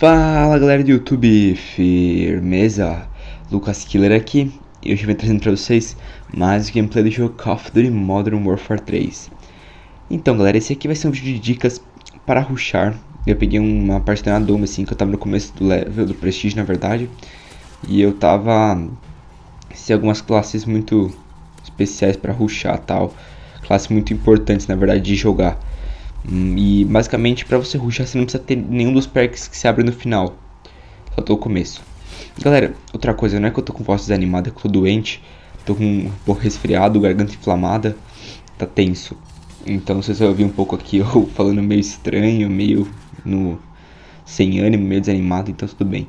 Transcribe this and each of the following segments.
Fala galera do YouTube, firmeza? Lucas Killer aqui e hoje eu venho trazendo pra vocês mais gameplay do jogo Call of Duty Modern Warfare 3 Então galera, esse aqui vai ser um vídeo de dicas para rushar. Eu peguei uma parte da Dome assim, que eu tava no começo do level, do Prestige na verdade E eu tava sem algumas classes muito especiais para rushar tal. Classes muito importantes na verdade de jogar e basicamente para você rushar você não precisa ter nenhum dos perks que se abrem no final. Só tô o começo. Galera, outra coisa, não é que eu tô com voz desanimada, é que eu tô doente. Tô com um pouco resfriado, garganta inflamada. Tá tenso. Então vocês vão ouvir um pouco aqui eu falando meio estranho, meio no sem ânimo, meio desanimado, então tudo bem.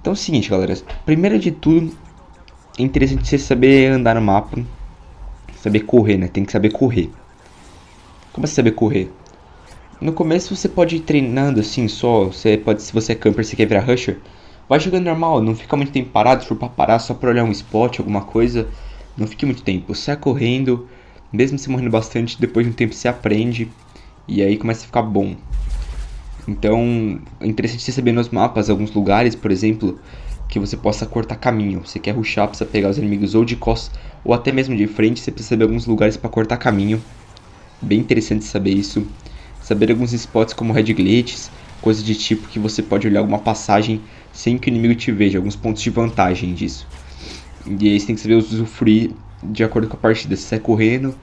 Então é o seguinte, galera. Primeiro de tudo, é interessante você saber andar no mapa. Saber correr, né? Tem que saber correr. Como você saber correr? No começo você pode ir treinando assim só, você pode, se você é camper, você quer virar rusher, vai jogando normal, não fica muito tempo parado, se for pra parar só pra olhar um spot, alguma coisa, não fique muito tempo, sai correndo, mesmo se morrendo bastante, depois de um tempo você aprende, e aí começa a ficar bom. Então, é interessante você saber nos mapas, alguns lugares, por exemplo, que você possa cortar caminho. Você quer rushar, precisa pegar os inimigos ou de costas, ou até mesmo de frente, você precisa saber alguns lugares para cortar caminho. Bem interessante saber isso saber alguns spots como red glitches, coisas de tipo que você pode olhar alguma passagem sem que o inimigo te veja, alguns pontos de vantagem disso. E aí você tem que saber usufruir de acordo com a partida. Você sai correndo,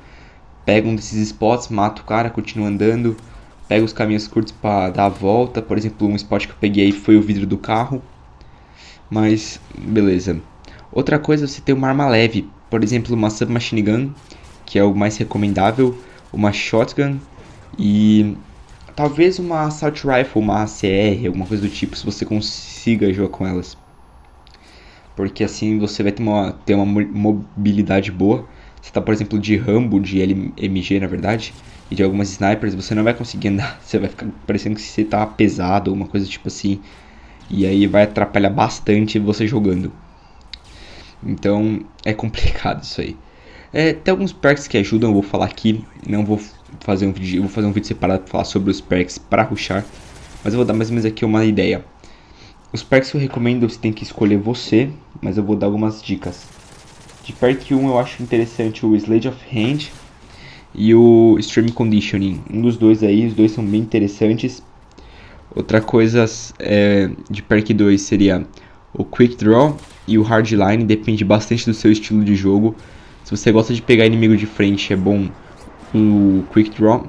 pega um desses spots, mata o cara, continua andando, pega os caminhos curtos para dar a volta. Por exemplo, um spot que eu peguei foi o vidro do carro. Mas, beleza. Outra coisa é você ter uma arma leve, por exemplo, uma submachine gun, que é o mais recomendável, uma shotgun e talvez uma Assault Rifle, uma ACR, alguma coisa do tipo, se você consiga jogar com elas. Porque assim você vai ter uma, ter uma mobilidade boa. Você tá, por exemplo, de Rambo, de LMG na verdade, e de algumas snipers, você não vai conseguir andar. Você vai ficar parecendo que você tá pesado, alguma coisa tipo assim. E aí vai atrapalhar bastante você jogando. Então é complicado isso aí. É, tem alguns perks que ajudam, eu vou falar aqui. Não vou fazer um vídeo, vou fazer um vídeo separado para falar sobre os perks para rushar, mas eu vou dar mais ou menos aqui uma ideia. Os perks que eu recomendo você tem que escolher você, mas eu vou dar algumas dicas. De perk 1 eu acho interessante o Slade of Hand e o Stream Conditioning. Um dos dois aí, os dois são bem interessantes. Outra coisa é, de perk 2 seria o Quick Draw e o Hardline, depende bastante do seu estilo de jogo. Se você gosta de pegar inimigo de frente, é bom o Quick Draw.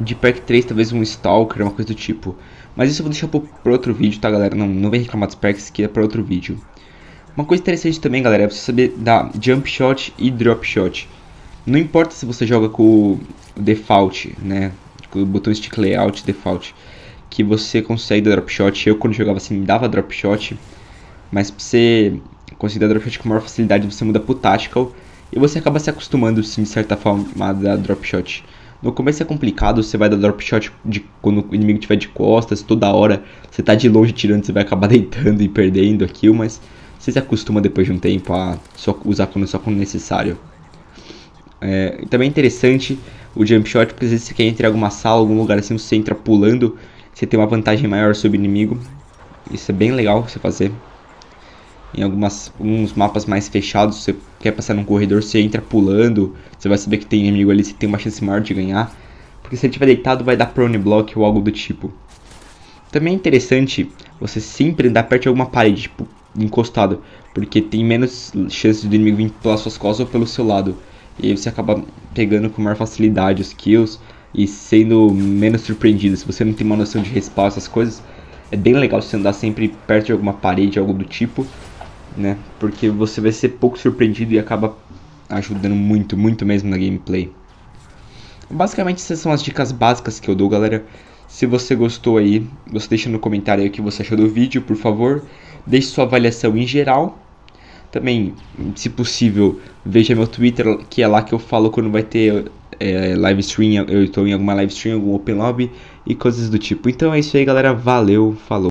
De Perk 3, talvez um Stalker, uma coisa do tipo. Mas isso eu vou deixar para outro vídeo, tá, galera? Não, não vem reclamar dos perks, que é para outro vídeo. Uma coisa interessante também, galera, é você saber dar Jump Shot e Drop Shot. Não importa se você joga com o Default, né? Com o botão Stick Layout Default. Que você consegue dar Drop Shot. Eu, quando jogava assim, dava Drop Shot. Mas pra você conseguir dar Drop Shot com maior facilidade, você muda pro Tactical e você acaba se acostumando, sim, de certa forma, a dar drop shot. No começo é complicado, você vai dar drop shot de, quando o inimigo estiver de costas, toda hora. Você tá de longe tirando, você vai acabar deitando e perdendo aquilo, mas você se acostuma depois de um tempo a só usar quando, só quando necessário. É, também é interessante o jump shot, porque às vezes você quer entrar em alguma sala, algum lugar assim, você entra pulando, você tem uma vantagem maior sobre o inimigo. Isso é bem legal você fazer em algumas, alguns mapas mais fechados, você quer passar num corredor, você entra pulando, você vai saber que tem inimigo ali, você tem uma chance maior de ganhar. Porque se ele estiver deitado, vai dar prone block ou algo do tipo. Também é interessante você sempre andar perto de alguma parede, tipo, encostado, porque tem menos chances do inimigo vir pelas suas costas ou pelo seu lado. E aí você acaba pegando com maior facilidade os kills e sendo menos surpreendido. Se você não tem uma noção de respawn, essas coisas, é bem legal você andar sempre perto de alguma parede, algo do tipo né? Porque você vai ser pouco surpreendido e acaba ajudando muito, muito mesmo na gameplay. Basicamente essas são as dicas básicas que eu dou, galera. Se você gostou aí, você deixa no comentário o que você achou do vídeo, por favor. Deixe sua avaliação em geral. Também, se possível, veja meu Twitter, que é lá que eu falo quando vai ter é, live stream. Eu estou em alguma live stream, algum open lobby e coisas do tipo. Então é isso aí, galera. Valeu, falou.